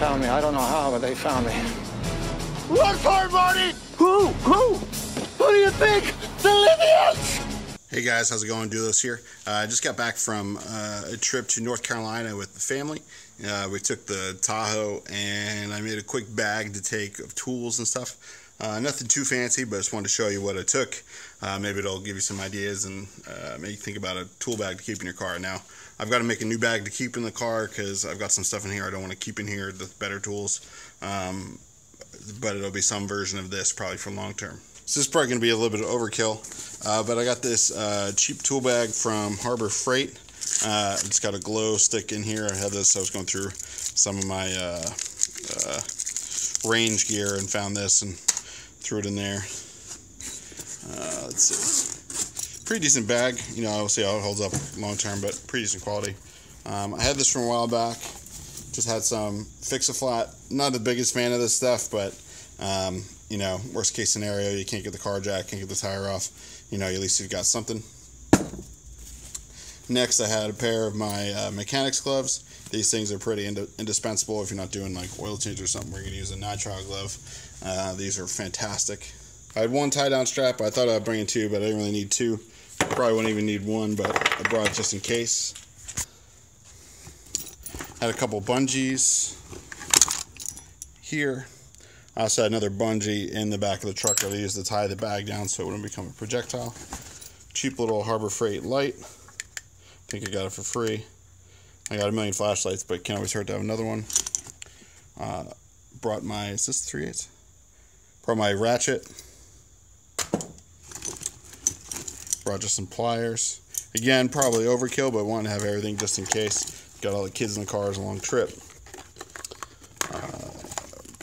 found me. I don't know how, but they found me. Run for it, Marty! Who? Who? Who do you think? The Libyans! Hey guys, how's it going? Dulos here. Uh, I just got back from uh, a trip to North Carolina with the family. Uh, we took the Tahoe and I made a quick bag to take of tools and stuff. Uh, nothing too fancy, but I just wanted to show you what I took. Uh, maybe it'll give you some ideas and uh, make you think about a tool bag to keep in your car. Now, I've got to make a new bag to keep in the car because I've got some stuff in here I don't want to keep in here, the better tools. Um, but it'll be some version of this probably for long term. So this is probably going to be a little bit of overkill, uh, but I got this uh, cheap tool bag from Harbor Freight. Uh, it's got a glow stick in here. I had this. I was going through some of my range gear and found this and threw it in there. Uh, let's see. Pretty decent bag. You know, I'll see how it holds up long term, but pretty decent quality. Um, I had this from a while back. Just had some fix-a-flat. Not the biggest fan of this stuff, but um, you know, worst case scenario, you can't get the car jack, can't get the tire off. You know, at least you've got something. Next, I had a pair of my uh, mechanics gloves. These things are pretty ind indispensable if you're not doing like oil change or something. We're gonna use a nitrile glove. Uh, these are fantastic. I had one tie down strap. I thought I'd bring in two, but I didn't really need two. Probably wouldn't even need one, but I brought it just in case. Had a couple bungees here. I also had another bungee in the back of the truck that I used to tie the bag down so it wouldn't become a projectile. Cheap little Harbor Freight light. I think I got it for free. I got a million flashlights, but can't always hurt to have another one. Uh, brought my, is this 3 8 Brought my ratchet. Brought just some pliers. Again, probably overkill, but wanted to have everything just in case. Got all the kids in the car. It was a long trip. Uh,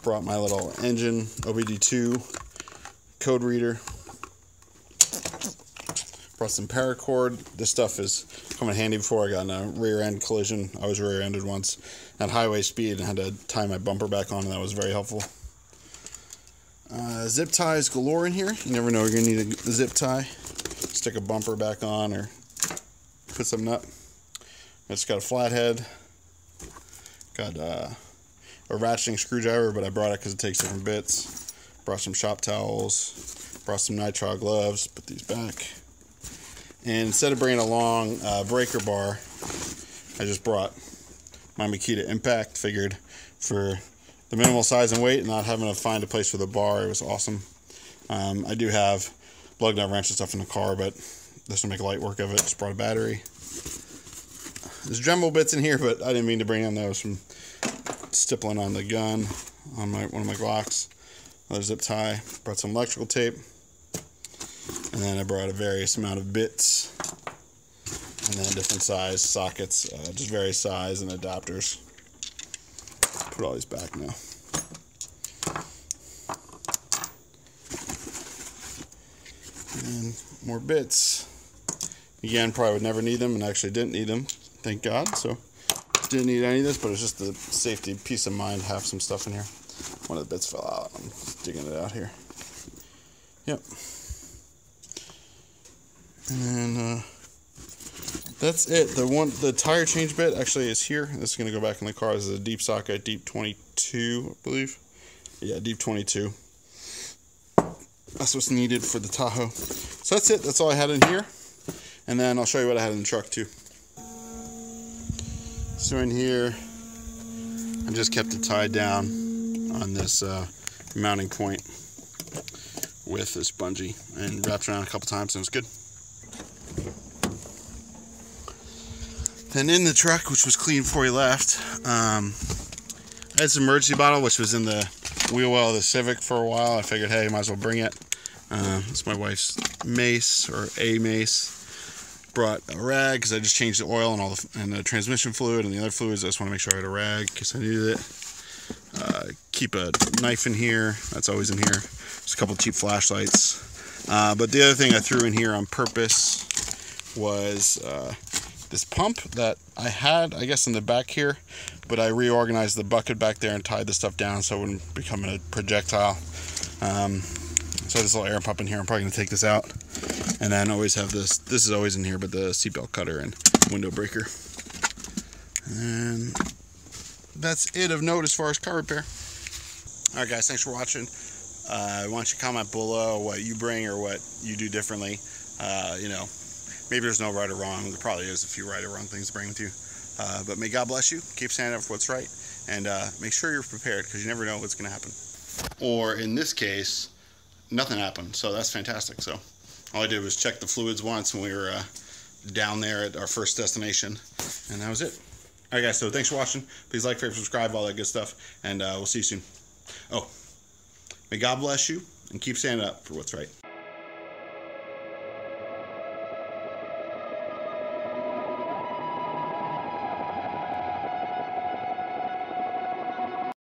brought my little engine OBD2 code reader. Brought some paracord. This stuff is coming handy before I got in a rear end collision. I was rear ended once at highway speed and had to tie my bumper back on, and that was very helpful. Uh, zip ties galore in here. You never know you're gonna need a zip tie. Stick a bumper back on or put something up. It's got a flathead. Got uh, a ratcheting screwdriver, but I brought it because it takes different bits. Brought some shop towels. Brought some nitrile gloves. Put these back. And instead of bringing a long uh, breaker bar, I just brought my Makita Impact. Figured for the minimal size and weight and not having to find a place for the bar, it was awesome. Um, I do have lug nut wrench and stuff in the car, but this will make light work of it. Just brought a battery. There's Dremel bits in here, but I didn't mean to bring in those from stippling on the gun on my one of my Glocks. Another zip tie. Brought some electrical tape. And then I brought a various amount of bits. And then different size sockets, uh, just various size and adapters. Put all these back now. And more bits. Again, probably would never need them and actually didn't need them. Thank God. So didn't need any of this, but it's just the safety, peace of mind, have some stuff in here. One of the bits fell out. I'm digging it out here. Yep. And then uh, that's it. The one, the tire change bit actually is here. This is gonna go back in the car. This is a deep socket, deep 22, I believe. Yeah, deep 22. That's what's needed for the Tahoe. So that's it. That's all I had in here. And then I'll show you what I had in the truck too. So in here, I just kept it tied down on this uh, mounting point with this bungee and wrapped around a couple times and it was good. Then in the truck, which was clean before we left, um, I had some emergency bottle, which was in the wheel well of the Civic for a while. I figured, hey, might as well bring it. Uh, it's my wife's mace or a mace. Brought a rag because I just changed the oil and all the and the transmission fluid and the other fluids. I just want to make sure I had a rag because I needed it. Uh, keep a knife in here. That's always in here. Just a couple cheap flashlights. Uh, but the other thing I threw in here on purpose was uh, this pump that I had, I guess, in the back here, but I reorganized the bucket back there and tied the stuff down so it wouldn't become a projectile. Um, so this little air pump in here, I'm probably gonna take this out, and then always have this. This is always in here, but the seatbelt cutter and window breaker. And that's it of note as far as car repair. All right, guys, thanks for watching. Uh, why don't you comment below what you bring or what you do differently? Uh, you know, maybe there's no right or wrong. There probably is a few right or wrong things to bring with you. Uh, but may God bless you. Keep standing up for what's right, and uh, make sure you're prepared because you never know what's going to happen. Or in this case, nothing happened, so that's fantastic. So all I did was check the fluids once when we were uh, down there at our first destination, and that was it. All right, guys. So thanks for watching. Please like, favorite, subscribe, all that good stuff, and uh, we'll see you soon. Oh, may God bless you and keep standing up for what's right.